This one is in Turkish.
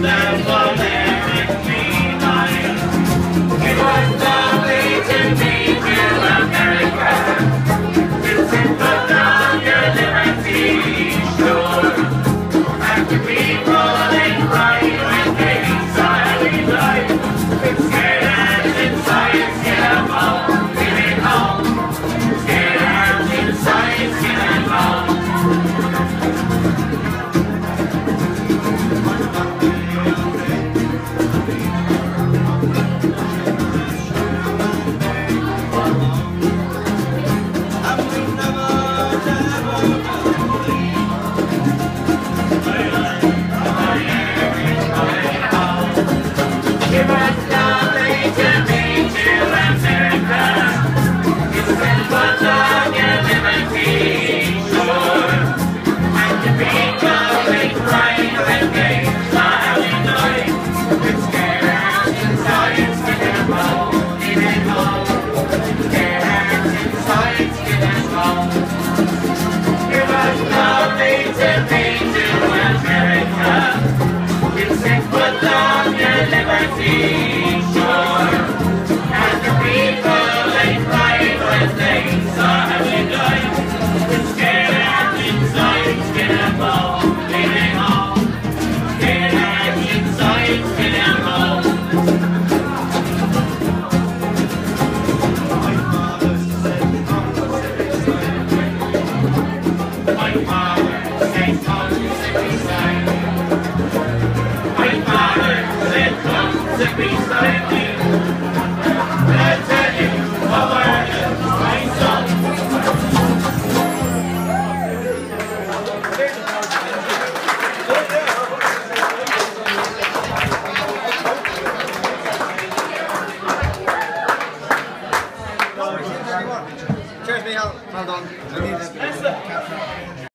Superman, Superman. Kanada'dan, Cumhuriyet